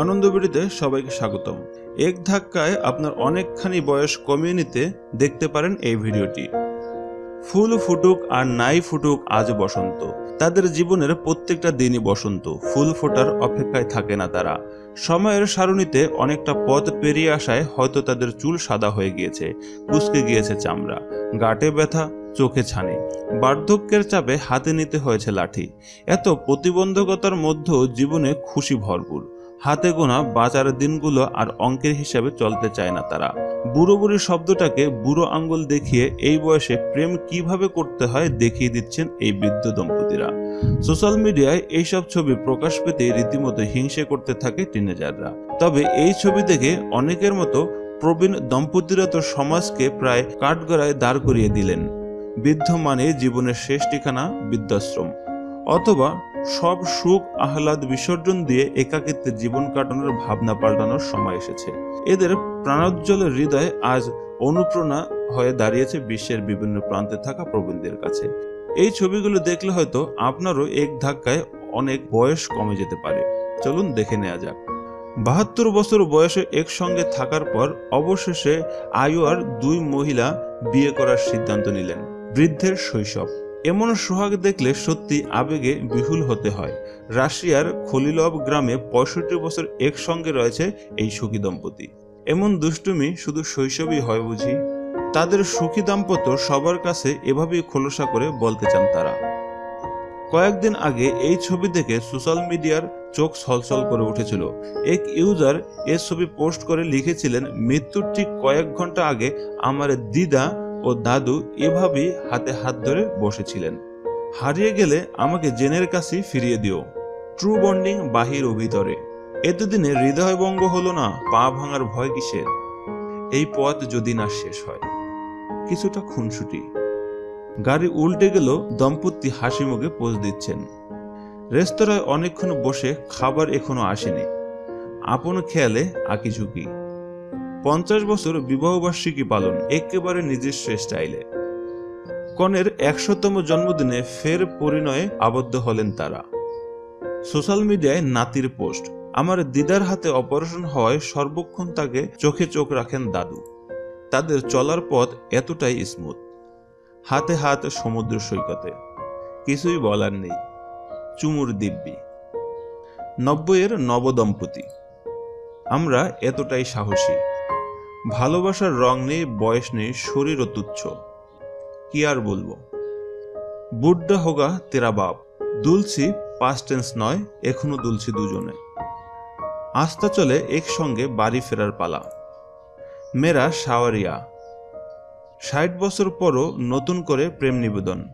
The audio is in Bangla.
আনন্দবিড়িতে সবাইকে স্বাগতম। এক ধাক্কায় আপনার অনেকখানি বয়স কমিয়ে নিতে দেখতে পারেন এই ভিডিওটি। ফুল ফুটুক আর নাই ফুটুক আজ বসন্ত। তাদের জীবনের প্রত্যেকটা দিনই বসন্ত। ফুল ফোটার অপেক্ষায় থাকে না তারা। সময়ের সারণিতে অনেকটা পথ পেরিয়ে আসায় হয়তো তাদের চুল সাদা হয়ে গিয়েছে, কুচকে গিয়েছে চামড়া। গাটে ব্যথা, চোখে ছানি। বার্ধক্যের চাপে হাতে নিতে হয়েছে লাঠি। এত প্রতিবন্ধকতার মধ্যেও জীবনে খুশি ভরপুর। হাতে গোনা বাঁচার দিনগুলো আর অঙ্কের হিসাবে চলতে চায় না তারা। বুড়ো বুড়ি শব্দটাকে বুড়ো আঙ্গুল দেখিয়ে এই বয়সে প্রেম কীভাবে করতে হয় দেখিয়ে দিচ্ছেন এই বৃদ্ধ দম্পতিরা। সোশ্যাল মিডিয়ায় এইসব ছবি প্রকাশ পেতে রীতিমতো হিংসে করতে থাকে টিনেজাররা। তবে এই ছবি দেখে অনেকের মতো প্রবীণ দম্পতিরা তো সমাজকে প্রায় কাঠগড়ায় দাঁড় করিয়ে দিলেন। বৃদ্ধ মানে জীবনের শেষ ঠিকানা বৃদ্ধাশ্রম। অথবা সব সুখ, আহ্লাদ, বিসর্জন দিয়ে একাকিত্বে জীবন কাটানোর ভাবনা পাল্টানোর সময় এসেছে। এদের প্রাণোজ্জ্বল হৃদয় আজ অনুপ্রেরণা হয়ে দাঁড়িয়েছে বিশ্বের বিভিন্ন প্রান্তে থাকা প্রবীণদের কাছে। এই ছবিগুলো দেখলে হয়তো আপনারও এক ধাক্কায় অনেক বয়স কমে যেতে পারে। চলুন দেখে নেওয়া যাক। বাহাত্তর বছর বয়সে একসঙ্গে থাকার পর অবশেষে আইওয়ার দুই মহিলা বিয়ে করার সিদ্ধান্ত নিলেন, বৃদ্ধের শৈশব। এমন সোহাগ দেখলে সত্যি আবেগে বিহুল হতে হয়। রাশিয়ার খলিলভ গ্রামে পঁয়ষট্টি বছর একসঙ্গে রয়েছে এই সুখী দম্পতি। এমন দুষ্টুমি শুধু শৈশবেই হয় বুঝি। তাদের সুখী দাম্পত্য সবার কাছে এভাবেই খোলসা করে বলতে চান তারা। কয়েকদিন আগে এই ছবি দেখে সোশ্যাল মিডিয়ার চোখ ছলছল করে উঠেছিল। এক ইউজার এ ছবি পোস্ট করে লিখেছিলেন, মৃত্যুর ঠিক কয়েক ঘণ্টা আগে আমার দিদা ও দাদু এভাবেই হাতে হাত ধরে বসেছিলেন। হারিয়ে গেলে আমাকে জেনের কাছে ফিরিয়ে দিও। ট্রু বন্ডিং বাহির ও ভিতরে। এতদিনে হৃদয়ভঙ্গ হলো না, পা ভাঙার ভয় কিসের? এই পথ যদি না শেষ হয়। কিছুটা খুনসুটি। গাড়ি উল্টে গেল, দম্পতি হাসি মুখে পোজ দিচ্ছেন। রেস্তোরাঁয় অনেকক্ষণ বসে খাবার এখনও আসেনি। আপন খেয়ালে আঁকি ঝুঁকি পঞ্চাশ বছর বিবাহবার্ষিকী পালন একেবারে নিজস্ব স্টাইলে। কনের একশোতম জন্মদিনে ফের পরিণয়ে আবদ্ধ হলেন তারা। সোশ্যাল মিডিয়ায় নাতির পোস্ট, আমার দিদার হাতে অপারেশন হওয়ায় সর্বক্ষণ তাকে চোখে চোখ রাখেন দাদু। তাদের চলার পথ এতটাই স্মুথ। হাতে হাত সমুদ্র সৈকতে। কিছুই বলার নেই। চুমুর দিব্যি। নব্বইয়ের নবদম্পতি। আমরা এতটাই সাহসী। ভালোবাসার রং নেই, বয়স নেই, শরীরও তুচ্ছ। কি আর বলব? বুড্ডা হোগা তেরা বাপ। দুলছি পাস্ট টেন্স নয়, এখনও দুলছি দুজনে। আস্থা চলে একসঙ্গে বাড়ি ফেরার পালা। মেরা সাওয়ারিয়া। ষাট বছর পরও নতুন করে প্রেম নিবেদন।